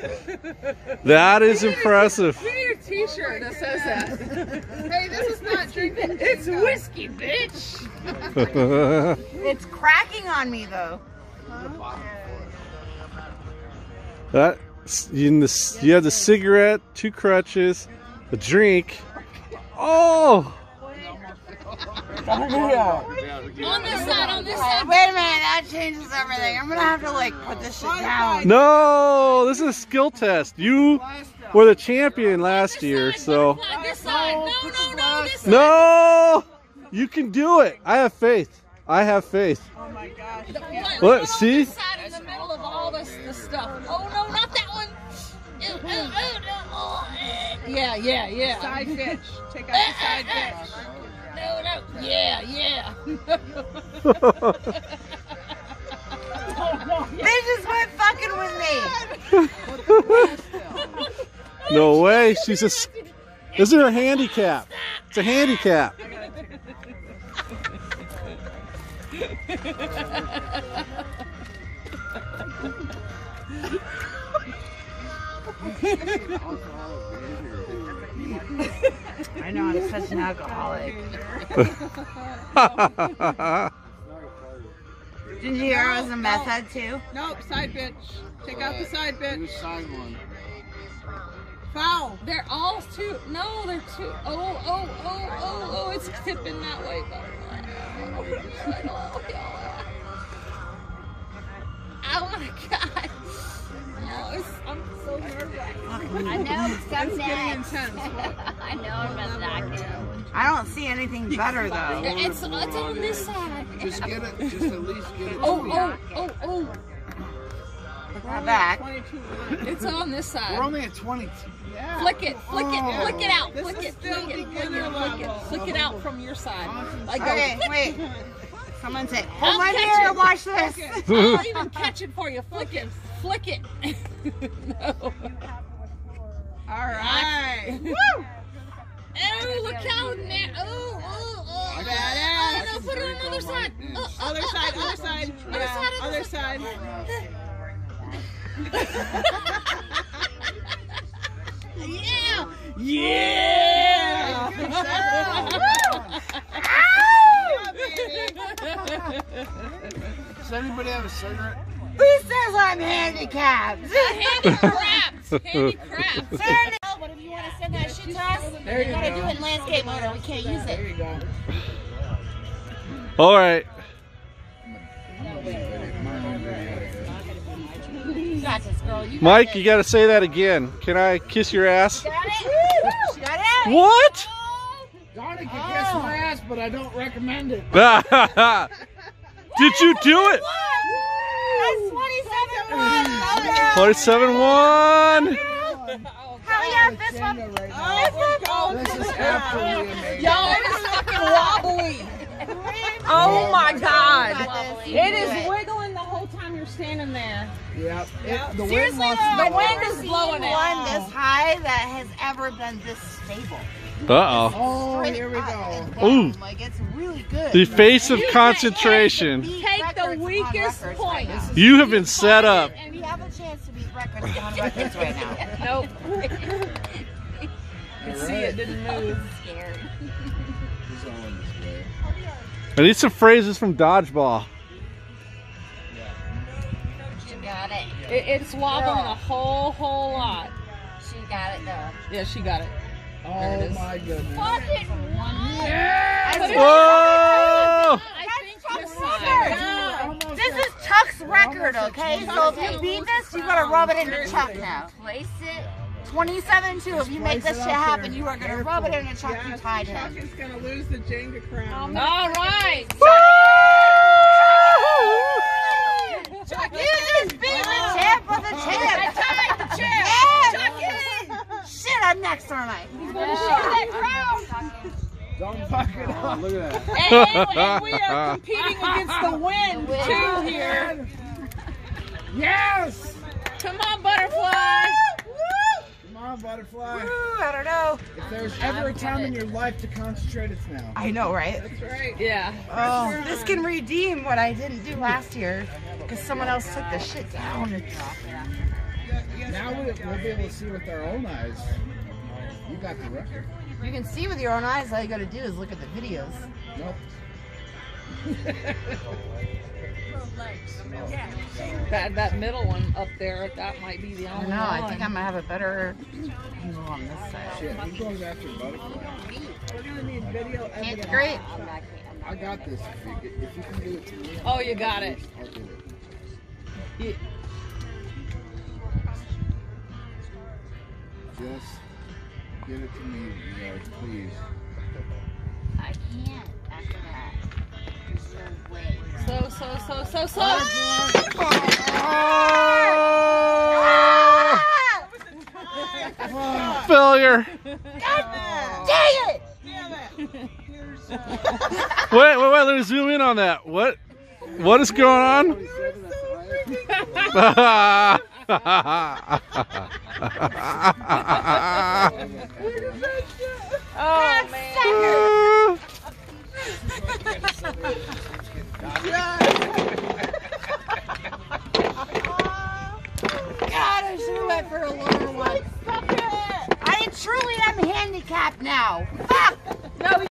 That is impressive. Give me your t-shirt that says that. hey, this is not drinking. It's whiskey, bitch. It's cracking on me though. that you, you have the cigarette, two crutches, the drink. Oh, On this side, on this side. Wait a minute, that changes everything. I'm gonna have to like put this shit down. no! This is a skill test. You were the champion last year, so this side. No, no, no, this side. no! You can do it. I have faith. I have faith. What, Look, on see? This in the middle of all this, this stuff. Oh no, not that one. Oh, eh. Yeah, yeah, yeah. Side bitch. Take out the side bitch. No, no. Yeah, yeah. They just went fucking with me. No way. She's a. s- This is her handicap. It's a handicap. I know I'm such an alcoholic. Did you hear I was a meth head too? Nope, side bitch. Take out the side bitch. Side one. Foul. They're all too. No, they're too. Oh, oh, oh, oh, oh. It's tipping that way, but. Oh my god. Oh, no, I'm so nervous. I know it's It's coming getting next. intense. I know I'm a knockout. I don't see anything better though. It's, it's on this side. Just get it. Just at least get it. Oh, oh, oh, oh. My back. It's on this side. We're only at 20. Yeah. Flick it, flick it, oh. flick it out, This flick it, flick it, flick it, flick it, flick it out from your side. Like Okay, wait. Someone say, hold I'll my mirror, watch this. I'll even catch it for you. Flick it, flick it. no. All right. Woo. Oh, look how na- oh, oh, oh. Badass. Oh, no, put it on the other side. Oh, oh, oh, Other oh, side, oh, other side. Other side, other side. Yeah. Yeah. Anybody have a cigarette? Who says I'm handicapped? Handicraft. Handicraft. But if you want to send that shit to us, There you you gotta go. do it in landscape mode or we can't use it. There you go. All right. You got this, girl. You got Mike, you got to say that again. Can I kiss your ass? got it? She got it? What? Donnie can kiss my ass, but I don't recommend it. Did you do it? That's 27 one. 27 1. Hell yeah, this one. Oh, This is absolutely amazing. Y'all, it is fucking wobbly. Oh my god. It is wiggling the whole time you're standing there. Yep. It, the wind Seriously, wants though, to wind is blowing it. one this high that has ever been this stable. Uh oh. Oh, here we go. Ooh. Like it's really good. The face of concentration. Beat Take the weakest point. right. You have been set up. And we have a chance to beat records on records right now. Nope. you see it didn't move. Scared. I need some phrases from Dodgeball. She got it. It, it's wobbling a whole, whole lot. She got it though. Yeah, she got it. Oh my goodness. Fucking one. Whoa! I think Chuck's this record. This is Chuck's record, okay? So if you beat this, you gotta rub it into Chuck now. Place it. 27 2. If you make this shit happen, you are gonna rub it into Chuck Yeah, and tied Chuck him. is gonna lose the Jenga crown. All right. Chuck, you just beat the champ of the champ. tied the champ. Yeah. Shit, I'm next tonight. Don't fuck it up. Look at that. And, and we are competing against the wind too here. Yes! Come on, butterfly. Come on, butterfly. Ooh, I don't know. If there's ever a time in your life to concentrate, it's now. I know, right? That's right. Yeah. Oh, this can redeem what I didn't do last year because someone else took the shit down. You Now we'll be able to see with our own eyes. You got the record. You can see with your own eyes. All you got to do is look at the videos. Nope. That that middle one up there, that might be the I only don't know. one. I think I'm gonna have a better angle on this side. Shit, he goes after butterfly. We're gonna need video evidence. It's great. I'm not, I'm I got this. If you, get, if you can do it to me, Oh, you got it. I'll get it. You- Just get it to me, you guys, please. I can't after that. There's no way. So so so so so. Oh! Failure. Dang it! Wait, wait, wait. Let me zoom in on that. What? What is going on? 27, that's right. Oh